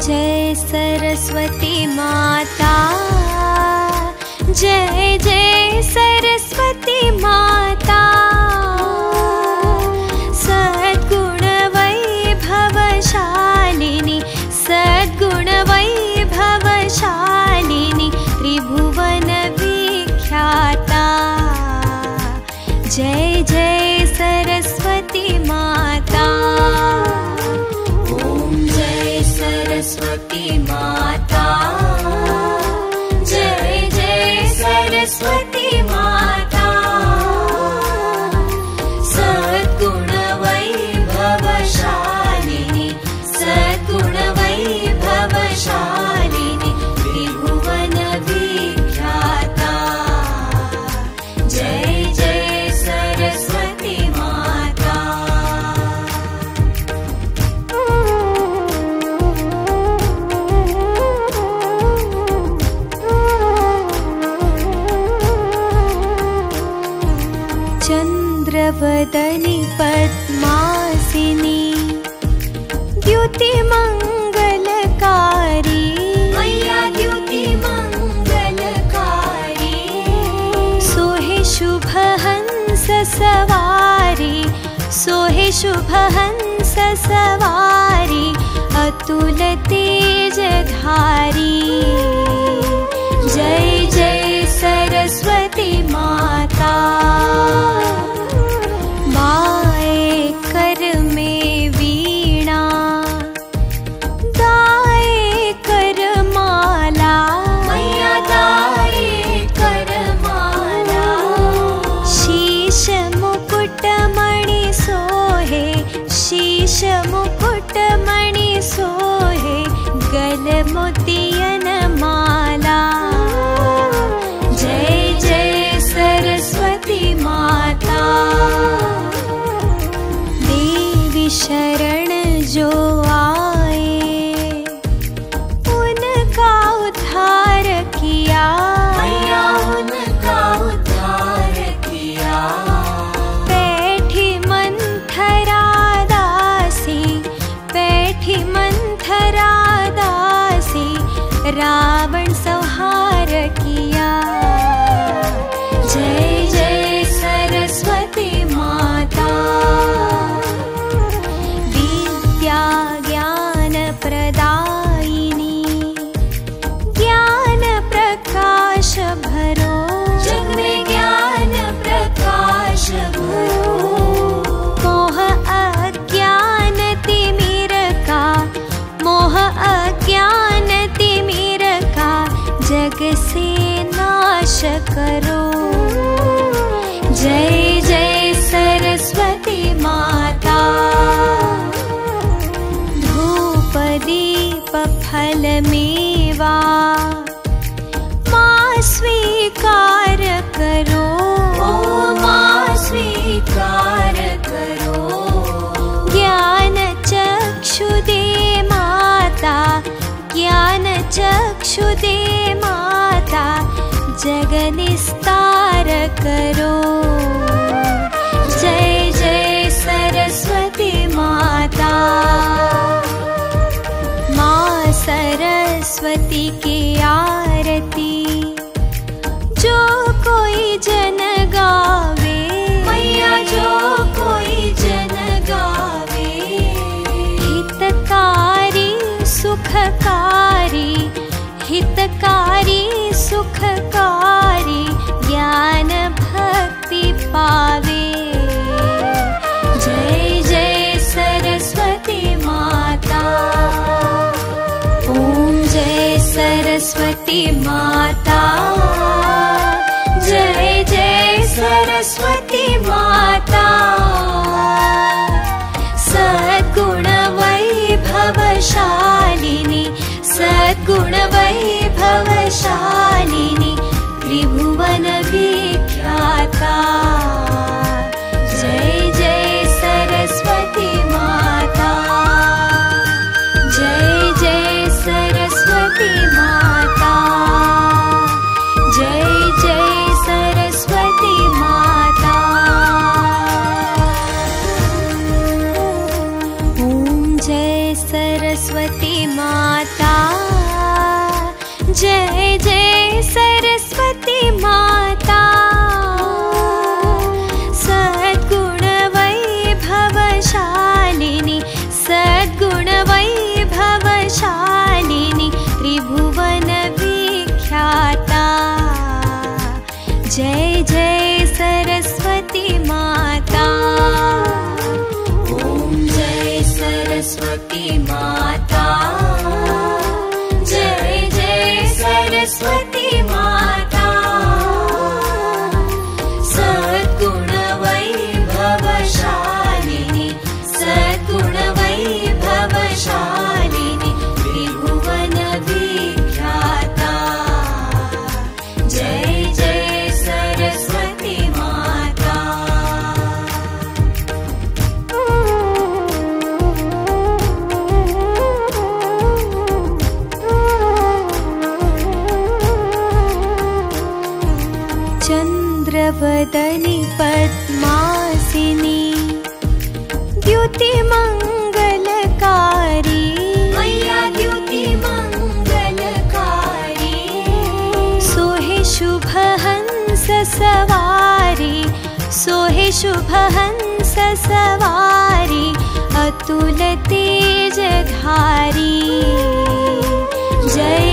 जय सरस्वती माता। जय जय सरस्वती माता। शुभहंस सारी अतुल तेज जय जय सरस्वती माता। पट्ट मणि सोहे गल मोदि फलमेवा। मा स्वीकार करो। ओ मा स्वीकार करो। ज्ञान चक्षुदे माता ज्ञान चक्षुदे माता जगनिस्तार करो। सरस्वती माता। जय जय सरस्वती माता। सद्गुणवैभवशालिनी सद्गुणवैभवशालिनी सरस्वती शुभहंस सवारी अतुल तेजधारी। जय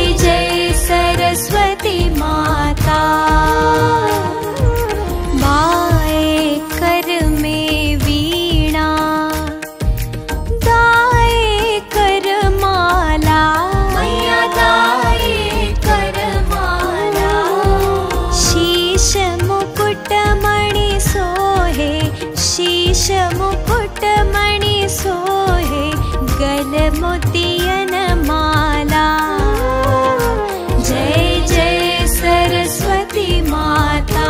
गल मोतियन माला। जय सरस्वती माता।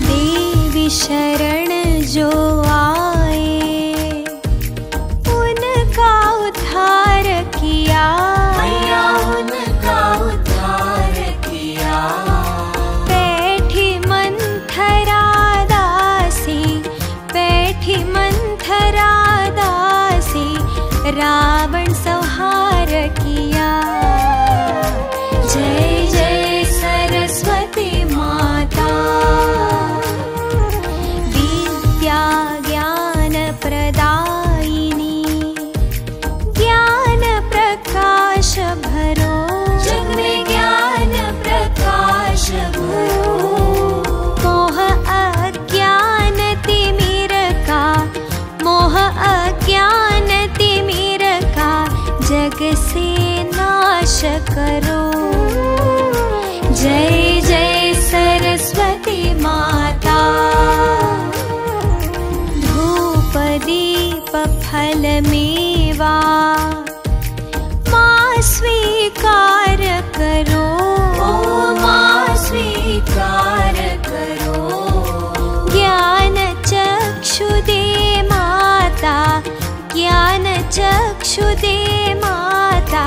देवी शरण रावण संहार ज्ञान चक्षु दे माता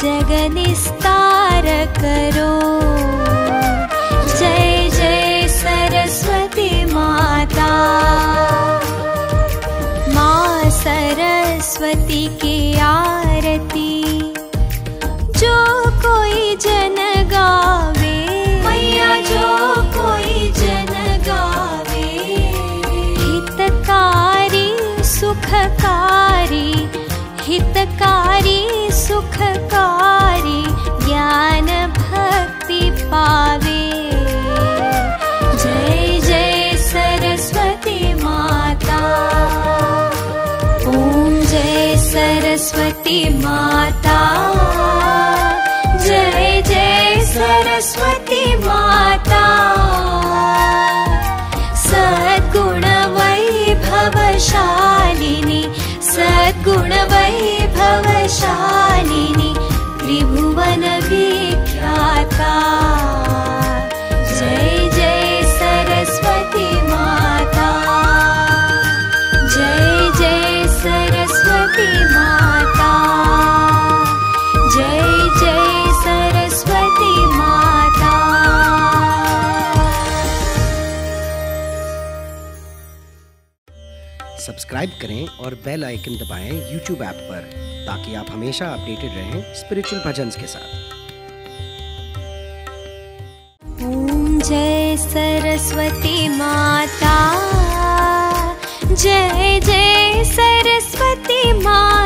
जग निस्तार करो जय जय सरस्वती माता। माँ सरस्वती की आरती। जो कोई जन गावे मैया जो कोई जन गावे। हितकारी सुखकारी हितकारी सुखकारी ज्ञान भक्ति पावे। जय जय सरस्वती माता। ॐ जय सरस्वती माता। जय जय सरस्वती माता। सद्गुणवैभवशालिनि सद्गुणवैभवशालिनि त्रिभुवनविख्याता जय जय सरस्वती माता। जय जय सरस्वती माता। जय जय सरस्वती माता। सब्सक्राइब करें और बेल आइकन दबाएँ यूट्यूब ऐप पर। ताकि आप हमेशा अपडेटेड रहें स्पिरिचुअल भजन के साथ। ओम जय सरस्वती माता, जय जय सरस्वती माता।